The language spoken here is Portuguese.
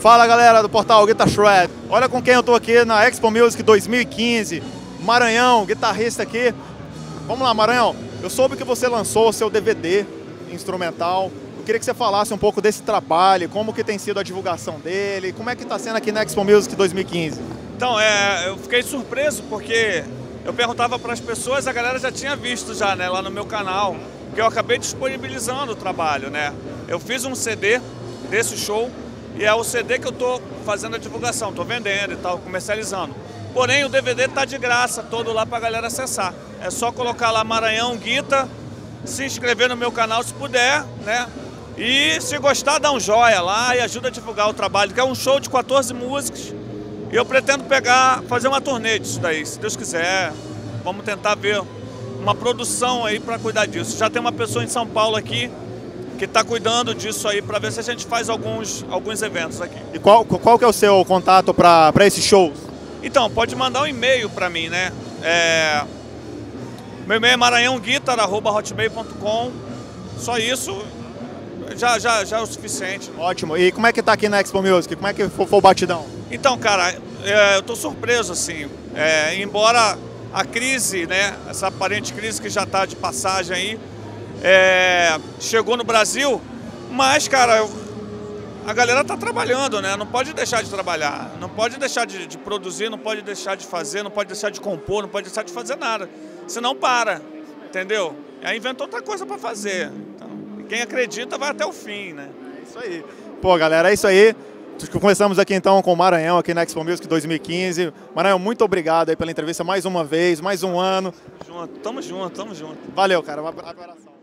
Fala galera do portal Guitar Shred. Olha com quem eu tô aqui na Expo Music 2015. Maranhão, guitarrista aqui. Vamos lá, Maranhão. Eu soube que você lançou o seu DVD instrumental. Eu queria que você falasse um pouco desse trabalho, como que tem sido a divulgação dele, como é que está sendo aqui na Expo Music 2015. Então, é, eu fiquei surpreso porque eu perguntava para as pessoas, a galera já tinha visto já, né, lá no meu canal, que eu acabei disponibilizando o trabalho, né. Eu fiz um CD desse show e é o CD que eu estou fazendo a divulgação, estou vendendo e tal, comercializando. Porém, o DVD está de graça, todo lá para a galera acessar. É só colocar lá Maranhão Guita, se inscrever no meu canal se puder, né? E se gostar, dá um joia lá e ajuda a divulgar o trabalho, que é um show de 14 músicas. E eu pretendo pegar, fazer uma turnê disso daí, se Deus quiser. Vamos tentar ver uma produção aí para cuidar disso. Já tem uma pessoa em São Paulo aqui que está cuidando disso aí para ver se a gente faz alguns, alguns eventos aqui. E qual, qual que é o seu contato para esses shows? Então, pode mandar um e-mail para mim, né? É... Meu e-mail é maranhãoguitar.hotmail.com Só isso já, já, já é o suficiente. Ótimo. E como é que tá aqui na Expo Music? Como é que foi, foi o batidão? Então, cara, é, eu tô surpreso, assim. É, embora a crise, né? Essa aparente crise que já está de passagem aí, é, chegou no Brasil, mas, cara, a galera tá trabalhando, né? Não pode deixar de trabalhar, não pode deixar de, de, produzir, não pode deixar de fazer, não pode deixar de compor, não pode deixar de fazer nada. Senão para, entendeu? Aí inventou outra coisa para fazer. Então, quem acredita vai até o fim, né? É isso aí. Pô, galera, é isso aí. Começamos aqui então com o Maranhão, aqui na Expo Music 2015. Maranhão, muito obrigado aí pela entrevista mais uma vez, mais um ano. Junto, tamo junto, tamo junto. Valeu, cara. Um abração.